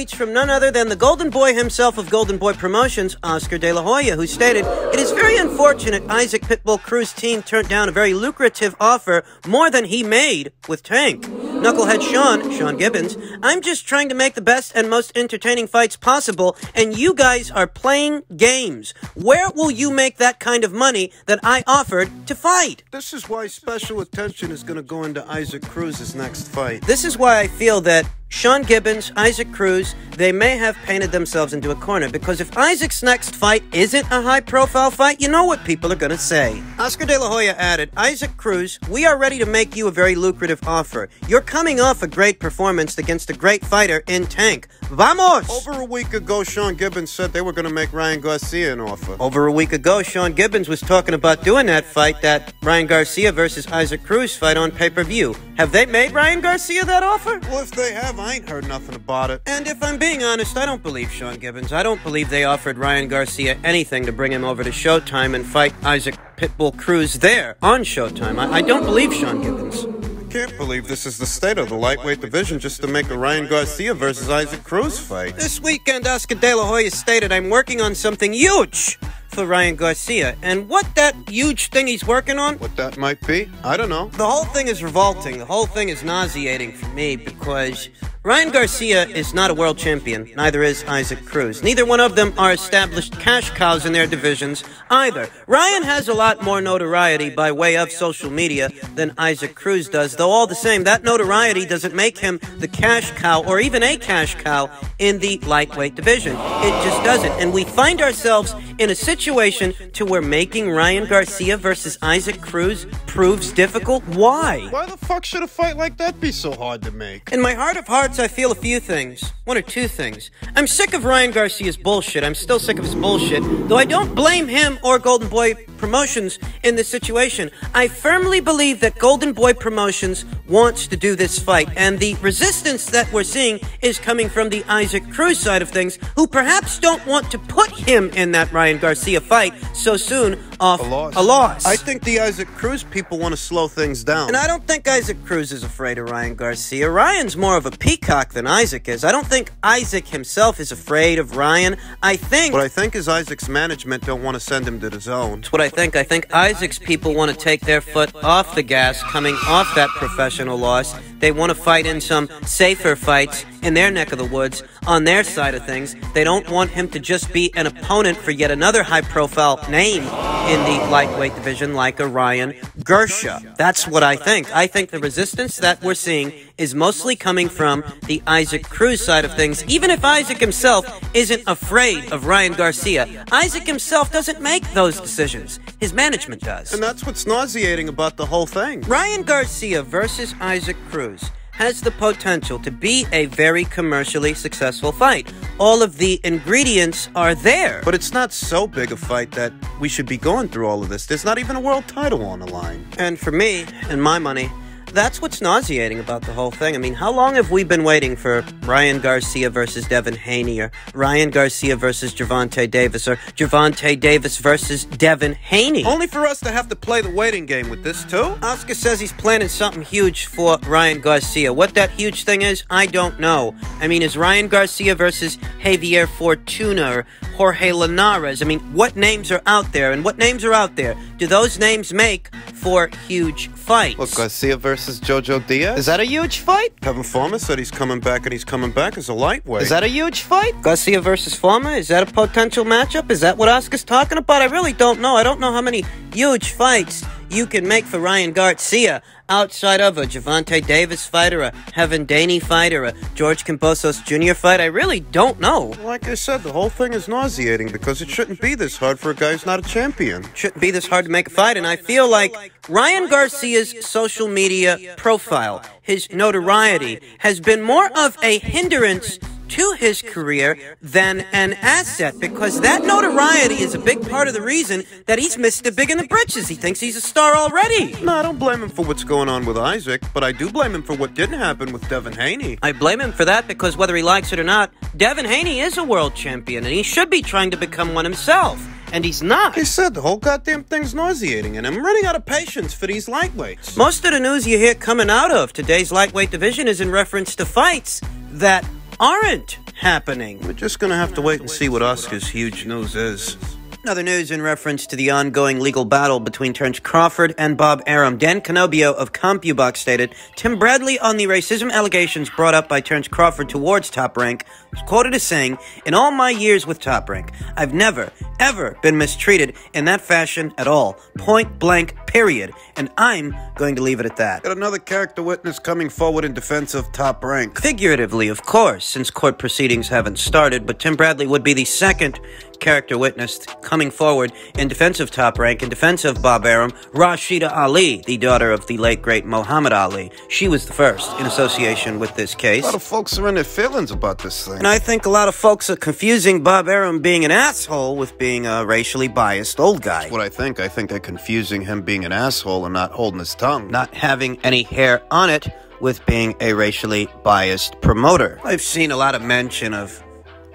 tweets from none other than the Golden Boy himself of Golden Boy Promotions, Oscar De La Hoya, who stated, It is very unfortunate Isaac Pitbull Cruz team turned down a very lucrative offer, more than he made with Tank. Knucklehead Sean, Sean Gibbons, I'm just trying to make the best and most entertaining fights possible, and you guys are playing games. Where will you make that kind of money that I offered to fight? This is why special attention is going to go into Isaac Cruz's next fight. This is why I feel that Sean Gibbons, Isaac Cruz, they may have painted themselves into a corner because if Isaac's next fight isn't a high profile fight, you know what people are going to say. Oscar De La Hoya added, Isaac Cruz, we are ready to make you a very lucrative offer. You're coming off a great performance against a great fighter in Tank. Vamos! Over a week ago, Sean Gibbons said they were going to make Ryan Garcia an offer. Over a week ago, Sean Gibbons was talking about doing that fight, that Ryan Garcia versus Isaac Cruz fight on pay per view. Have they made Ryan Garcia that offer? Well, if they have, I ain't heard nothing about it. And if I'm being honest, I don't believe Sean Gibbons. I don't believe they offered Ryan Garcia anything to bring him over to Showtime and fight Isaac Pitbull Cruz there on Showtime. I, I don't believe Sean Gibbons. I can't believe this is the state of the lightweight division just to make a Ryan Garcia versus Isaac Cruz fight. This weekend, Oscar De La Hoya stated, I'm working on something huge for Ryan Garcia. And what that huge thing he's working on? What that might be? I don't know. The whole thing is revolting. The whole thing is nauseating for me because Ryan Garcia is not a world champion, neither is Isaac Cruz. Neither one of them are established cash cows in their divisions either. Ryan has a lot more notoriety by way of social media than Isaac Cruz does, though all the same, that notoriety doesn't make him the cash cow or even a cash cow in the lightweight division. It just doesn't. And we find ourselves in a situation to where making Ryan Garcia versus Isaac Cruz proves difficult. Why? Why the fuck should a fight like that be so hard to make? In my heart of hearts, I feel a few things. One or two things. I'm sick of Ryan Garcia's bullshit. I'm still sick of his bullshit, though I don't blame him or Golden Boy Promotions in this situation. I firmly believe that Golden Boy Promotions wants to do this fight, and the resistance that we're seeing is coming from the Isaac Cruz side of things, who perhaps don't want to put him in that Ryan Garcia fight so soon off A loss. A loss. I think the Isaac Cruz people want to slow things down. And I don't think Isaac Cruz is afraid of Ryan Garcia. Ryan's more of a peacock than Isaac is. I don't think Isaac himself is afraid of Ryan. I think. what I think is Isaac's management don't want to send him to the zone. That's what I think. I think Isaac's people want to take their foot off the gas coming off that professional loss. They want to fight in some safer fights in their neck of the woods on their side of things. They don't want him to just be an opponent for yet another high profile name in the lightweight division like Ryan Garcia. That's what I think. I think the resistance that we're seeing is mostly coming from the Isaac Cruz side of things, even if Isaac himself isn't afraid of Ryan Garcia. Isaac himself doesn't make those decisions. His management does. And that's what's nauseating about the whole thing. Ryan Garcia versus Isaac Cruz has the potential to be a very commercially successful fight. All of the ingredients are there. But it's not so big a fight that we should be going through all of this. There's not even a world title on the line. And for me and my money, that's what's nauseating about the whole thing. I mean, how long have we been waiting for Ryan Garcia versus Devin Haney, or Ryan Garcia versus Gervonta Davis, or Gervonta Davis versus Devin Haney? Only for us to have to play the waiting game with this, too? Oscar says he's planning something huge for Ryan Garcia. What that huge thing is, I don't know. I mean, is Ryan Garcia versus Javier Fortuna or Jorge Linares? I mean, what names are out there, and what names are out there? Do those names make for huge fights? Look, Garcia versus Jojo Diaz. Is that a huge fight? Tevin Farmer said he's coming back, and he's coming back as a lightweight. Is that a huge fight? Garcia versus Farmer? Is that a potential matchup? Is that what Oscar's talking about? I really don't know. I don't know how many huge fights you can make for Ryan Garcia outside of a Gervonta Davis fight or a Heaven Daney fight or a George Kambosos Jr. fight. I really don't know. Like I said, the whole thing is nauseating because it shouldn't be this hard for a guy who's not a champion. shouldn't be this hard to make a fight. And I feel like Ryan Garcia's social media profile, his notoriety, has been more of a hindrance to his career than an asset because that notoriety is a big part of the reason that he's Mr. Big in the Britches. He thinks he's a star already. No, I don't blame him for what's going on with Isaac, but I do blame him for what didn't happen with Devin Haney. I blame him for that because whether he likes it or not, Devin Haney is a world champion and he should be trying to become one himself. and he's not. He said the whole goddamn thing's nauseating, and I'm running out of patience for these lightweights. Most of the news you hear coming out of today's lightweight division is in reference to fights that aren't happening. We're just gonna have to wait and see what Oscar's huge news is. Another news in reference to the ongoing legal battle between Terence Crawford and Bob Arum. Dan Canobbio of CompuBox stated, Tim Bradley on the racism allegations brought up by Terence Crawford towards Top Rank was quoted as saying, In all my years with Top Rank, I've never, ever been mistreated in that fashion at all. Point blank, period. And I'm going to leave it at that. Got another character witness coming forward in defense of Top Rank. Figuratively, of course, since court proceedings haven't started, but Tim Bradley would be the second character witnessed coming forward in defense of Top Rank, in defense of Bob Arum, Rasheda Ali, the daughter of the late great Muhammad Ali. She was the first in association with this case. A lot of folks are in their feelings about this thing. And I think a lot of folks are confusing Bob Arum being an asshole with being a racially biased old guy. That's what I think. I think they're confusing him being an asshole and not holding his tongue. Not having any hair on it with being a racially biased promoter. I've seen a lot of mention of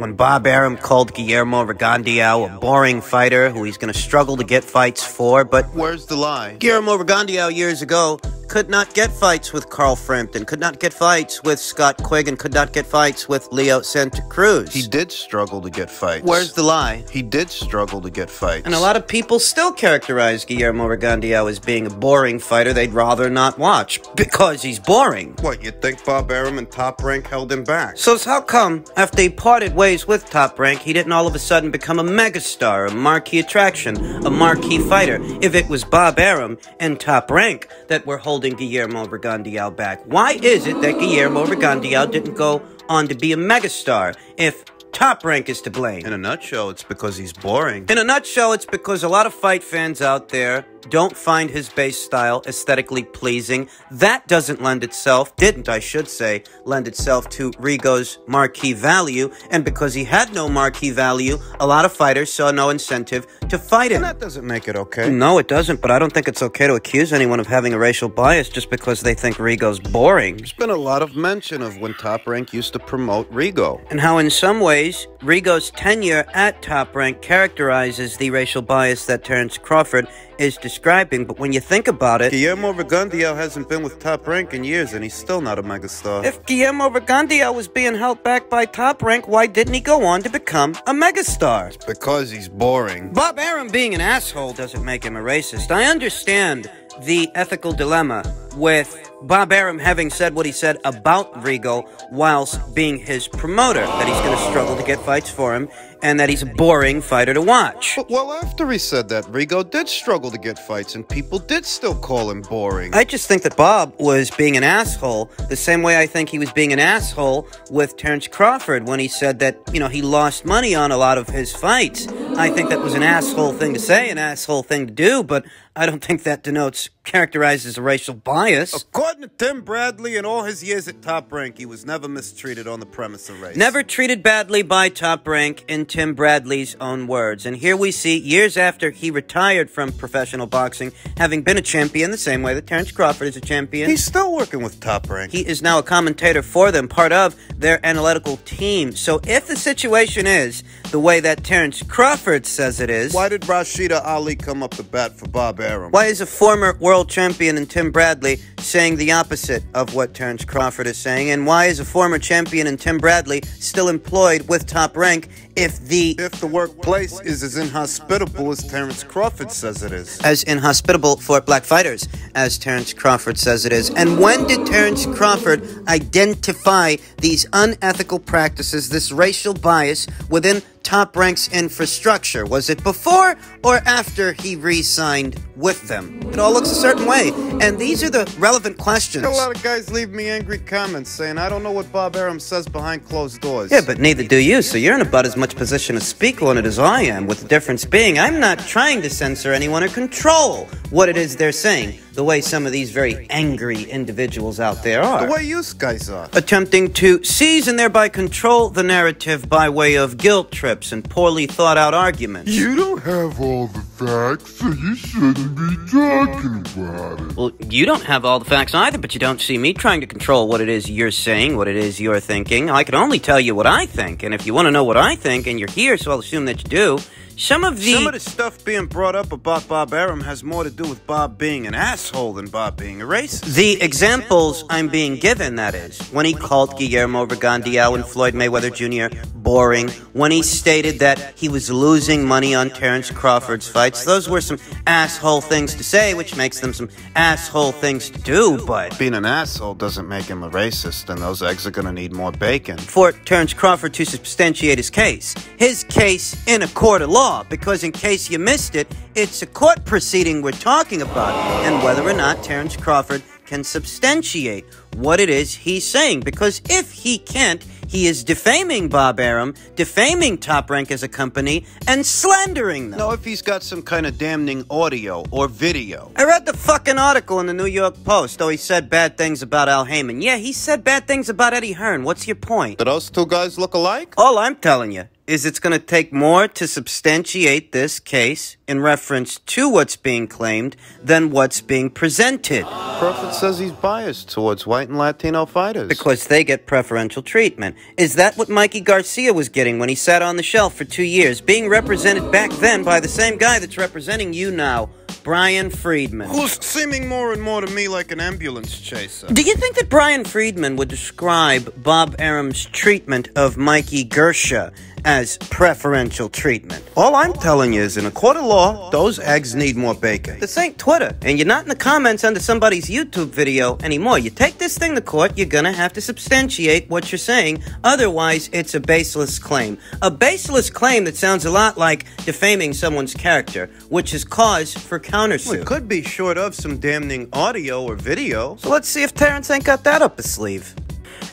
when Bob Arum called Guillermo Rigondeaux a boring fighter who he's going to struggle to get fights for, but Where's the lie? Guillermo Rigondeaux years ago could not get fights with Carl Frampton, could not get fights with Scott Quigg, and could not get fights with Leo Santa Cruz. He did struggle to get fights. Where's the lie? He did struggle to get fights. And a lot of people still characterize Guillermo Rigondeaux as being a boring fighter they'd rather not watch because he's boring. What, you think Bob Arum and Top Rank held him back? So how come, after he parted ways with Top Rank, he didn't all of a sudden become a megastar, a marquee attraction, a marquee fighter? If it was Bob Arum and Top Rank that were holding Guillermo Rigondeaux back, why is it that Guillermo Rigondeaux didn't go on to be a megastar if Top Rank is to blame? In a nutshell, it's because he's boring. In a nutshell, it's because a lot of fight fans out there don't find his base style aesthetically pleasing. That doesn't lend itself, didn't I should say, lend itself to Rigo's marquee value. And because he had no marquee value, a lot of fighters saw no incentive to fight him. And that doesn't make it okay. No, it doesn't, but I don't think it's okay to accuse anyone of having a racial bias just because they think Rigo's boring. There's been a lot of mention of when Top Rank used to promote Rigo. And how, in some ways, Rigo's tenure at Top Rank characterizes the racial bias that Terence Crawford is describing, but when you think about it, Guillermo Rigondeaux hasn't been with Top Rank in years, and he's still not a megastar. if Guillermo Rigondeaux was being held back by Top Rank, why didn't he go on to become a megastar? It's because he's boring. Bob Arum being an asshole doesn't make him a racist. I understand the ethical dilemma with Bob Arum having said what he said about Rigo whilst being his promoter, that he's going to struggle to get fights for him, and that he's a boring fighter to watch. But well after he said that, Rigo did struggle to get fights, and people did still call him boring. I just think that Bob was being an asshole the same way I think he was being an asshole with Terence Crawford when he said that, you know, he lost money on a lot of his fights. I think that was an asshole thing to say, an asshole thing to do, but I don't think that denotes characterizes a racial bias. According to Tim Bradley, in all his years at Top Rank, he was never mistreated on the premise of race. Never treated badly by Top Rank, in Tim Bradley's own words. And here we see, years after he retired from professional boxing, having been a champion the same way that Terence Crawford is a champion. He's still working with Top Rank. He is now a commentator for them, part of their analytical team. So if the situation is the way that Terence Crawford says it is, Why did Rasheda Ali come up the bat for Bob Why is a former world champion in Tim Bradley saying the opposite of what Terence Crawford is saying? And why is a former champion in Tim Bradley still employed with Top Rank if the If the workplace is as inhospitable as Terence Crawford says it is. as inhospitable for black fighters as Terence Crawford says it is. And when did Terence Crawford identify these unethical practices, this racial bias within Top Rank's infrastructure? Was it before or after he re signed with them? It all looks a certain way. And these are the relevant questions. A lot of guys leave me angry comments saying I don't know what Bob Arum says behind closed doors. Yeah, but neither do you, so you're in about as much position to speak on it as I am, with the difference being I'm not trying to censor anyone or control what it is they're saying, the way some of these very angry individuals out there are. the way you guys are. attempting to seize and thereby control the narrative by way of guilt trips and poorly thought out arguments. You don't have all the facts, so you shouldn't be talking about it. Well, you don't have all the facts either, but you don't see me trying to control what it is you're saying, what it is you're thinking. I can only tell you what I think, and if you want to know what I think, and you're here, so I'll assume that you do, Some of the Some of the stuff being brought up about Bob Arum has more to do with Bob being an asshole than Bob being a racist. The examples I'm being given, that is, when he called Guillermo Rigondeaux and Floyd Mayweather Jr. boring, when he stated that he was losing money on Terence Crawford's fights, those were some asshole things to say, which makes them some asshole things to do, but Being an asshole doesn't make him a racist, and those eggs are gonna need more bacon. for Terence Crawford to substantiate his case. His case in a court of law, because in case you missed it, it's a court proceeding we're talking about, and whether or not Terence Crawford can substantiate what it is he's saying. Because if he can't, he is defaming Bob Arum, defaming Top Rank as a company, and slandering them. No, if he's got some kind of damning audio or video. I read the fucking article in the New York Post. Oh, he said bad things about Al Haymon. Yeah, he said bad things about Eddie Hearn. What's your point? Do those two guys look alike? All I'm telling you is it's going to take more to substantiate this case in reference to what's being claimed than what's being presented Crawford says he's biased towards white and Latino fighters. because they get preferential treatment. Is that what Mikey Garcia was getting when he sat on the shelf for two years, being represented back then by the same guy that's representing you now, Brian Friedman? Who's seeming more and more to me like an ambulance chaser. Do you think that Brian Friedman would describe Bob Arum's treatment of Mikey Garcia as preferential treatment? All I'm telling you is, in a court of law, those eggs need more bacon. This ain't Twitter, and you're not in the comments under somebody's YouTube video anymore. You take this thing to court, you're gonna have to substantiate what you're saying, otherwise, it's a baseless claim. A baseless claim that sounds a lot like defaming someone's character, which is cause for Well, countersuit. it could be short of some damning audio or video. So let's see if Terence ain't got that up his sleeve.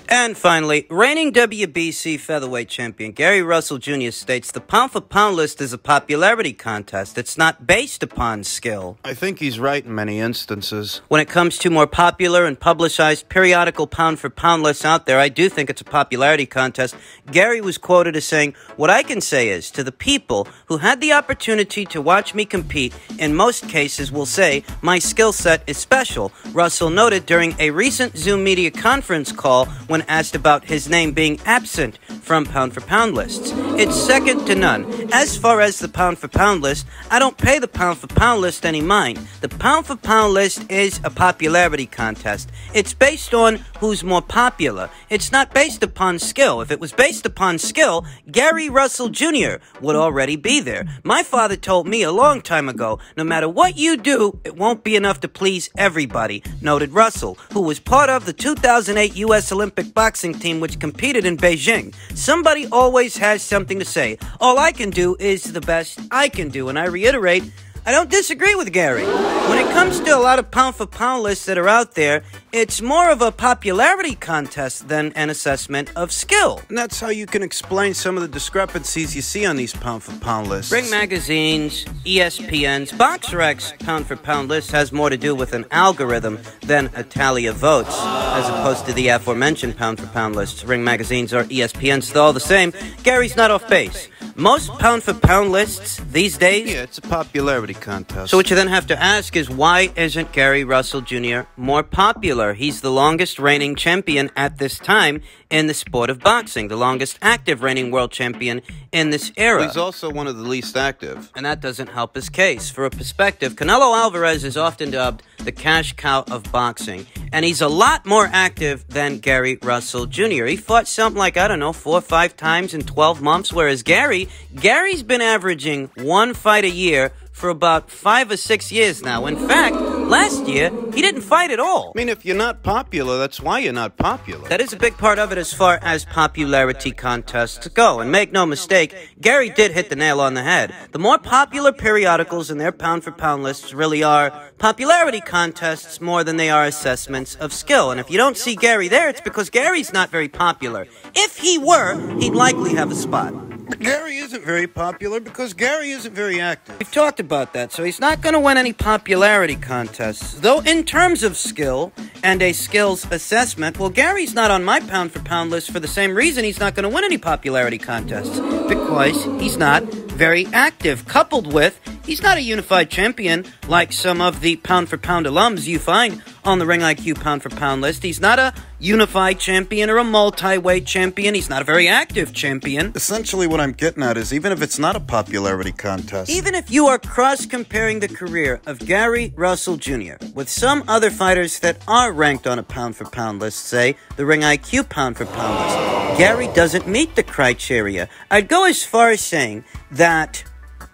And finally, reigning WBC featherweight champion Gary Russell Jr. states the pound for pound list is a popularity contest. It's not based upon skill. I think he's right in many instances. When it comes to more popular and publicized periodical pound for pound lists out there, I do think it's a popularity contest. Gary was quoted as saying, What I can say is, to the people who had the opportunity to watch me compete, in most cases will say, My skill set is special. Russell noted during a recent Zoom media conference call when asked about his name being absent from pound for pound lists. It's second to none. As far as the pound for pound list, I don't pay the pound for pound list any mind. The pound for pound list is a popularity contest. It's based on who's more popular. It's not based upon skill. If it was based upon skill, Gary Russell Jr. would already be there. My father told me a long time ago, no matter what you do, it won't be enough to please everybody, noted Russell, who was part of the 2008 U.S. Olympic boxing team which competed in Beijing. Somebody always has something to say. All I can do is the best I can do, and I reiterate, I don't disagree with Gary. When it comes to a lot of pound for pound lists that are out there, it's more of a popularity contest than an assessment of skill. And that's how you can explain some of the discrepancies you see on these pound for pound lists. Ring Magazine's, ESPN's, BoxRec's pound for pound list has more to do with an algorithm than a tally of votes, as opposed to the aforementioned pound for pound lists. Ring Magazine's or ESPN's, they're all the same. Gary's not off base. Most pound for pound lists these days Yeah, it's a popularity contest. so what you then have to ask is why isn't Gary Russell Jr. more popular? He's the longest reigning champion at this time in the sport of boxing, the longest active reigning world champion in this era. He's also one of the least active. And that doesn't help his case. For a perspective, Canelo Alvarez is often dubbed the cash cow of boxing. And he's a lot more active than Gary Russell Jr. He fought something like, I don't know, four or five times in 12 months, whereas Gary, Gary's been averaging one fight a year for about five or six years now. In fact, last year, he didn't fight at all. I mean, if you're not popular, that's why you're not popular. That is a big part of it as far as popularity contests go. And make no mistake, Gary did hit the nail on the head. The more popular periodicals in their pound for pound lists really are popularity contests more than they are assessments of skill. And if you don't see Gary there, it's because Gary's not very popular. If he were, he'd likely have a spot. Gary isn't very popular because Gary isn't very active. We've talked about that, so he's not going to win any popularity contests. Though, in terms of skill and a skills assessment, well, Gary's not on my pound for pound list for the same reason he's not going to win any popularity contests. Because he's not very active, coupled with he's not a unified champion like some of the pound for pound alums you find on the Ring IQ pound for pound list. He's not a unified champion or a multi-weight champion. He's not a very active champion. Essentially, what I'm getting at is even if it's not a popularity contest, Even if you are cross comparing the career of Gary Russell Jr. with some other fighters that are ranked on a pound for pound list, say the Ring IQ pound for pound list, Gary doesn't meet the criteria. I'd go as far as saying that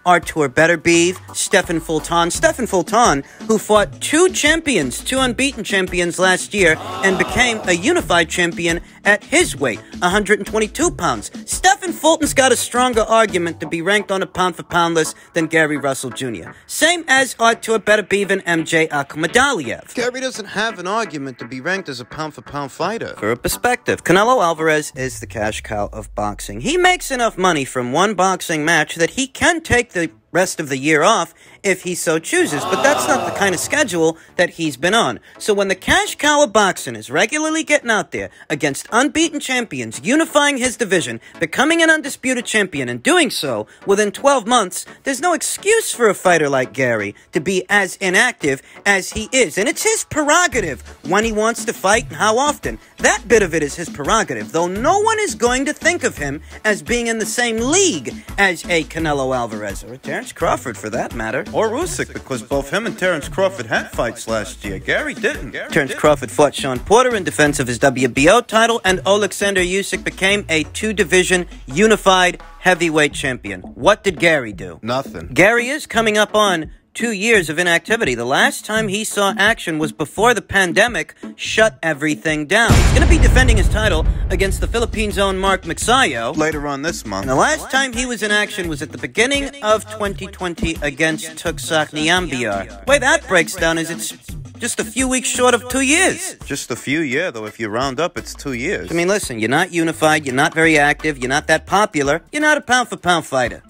Artur Beterbiev, Stephen Fulton, Stephen Fulton, who fought two champions, two unbeaten champions last year, and became a unified champion at his weight, 122 pounds. Stephen Fulton's got a stronger argument to be ranked on a pound for pound list than Gary Russell Jr. Same as Artur Beterbiev and MJ Akhmadaliev. Gary doesn't have an argument to be ranked as a pound for pound fighter. For a perspective, Canelo Alvarez is the cash cow of boxing. He makes enough money from one boxing match that he can take the rest of the year off if he so chooses, but that's not the kind of schedule that he's been on. So when the cash cow of boxing is regularly getting out there against unbeaten champions, unifying his division, becoming an undisputed champion, and doing so within 12 months, there's no excuse for a fighter like Gary to be as inactive as he is. And it's his prerogative when he wants to fight and how often. That bit of it is his prerogative, though no one is going to think of him as being in the same league as a Canelo Alvarez or a Terence Crawford for that matter. Or Usyk, because both him and Terence Crawford had fights last year. Gary didn't. Didn't. Crawford fought Sean Porter in defense of his WBO title, and Alexander Usyk became a two-division unified heavyweight champion. What did Gary do? Nothing. Gary is coming up on two years of inactivity. The last time he saw action was before the pandemic shut everything down. He's going to be defending his title against the Philippines' own Mark Magsayo. Later on this month. And the last time he was in action was at the beginning of 2020 against Tugstsogt Nyambayar. The way that breaks down is it's just a few weeks short of two years. Just a few, yeah, though if you round up, it's two years. I mean, listen, you're not unified, you're not very active, you're not that popular, you're not a pound for pound fighter.